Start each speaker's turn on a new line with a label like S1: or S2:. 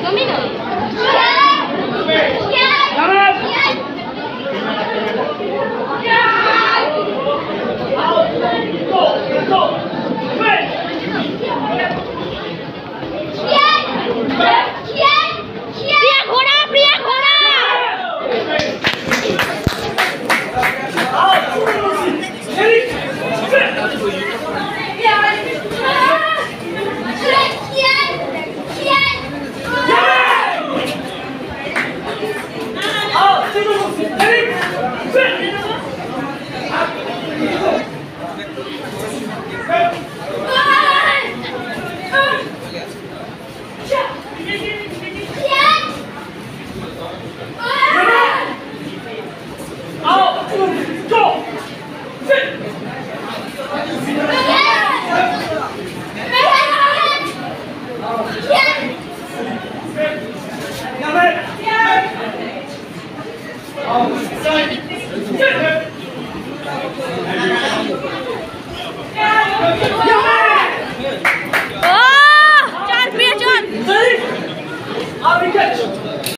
S1: একদমই না Thank you. Alkışlayın.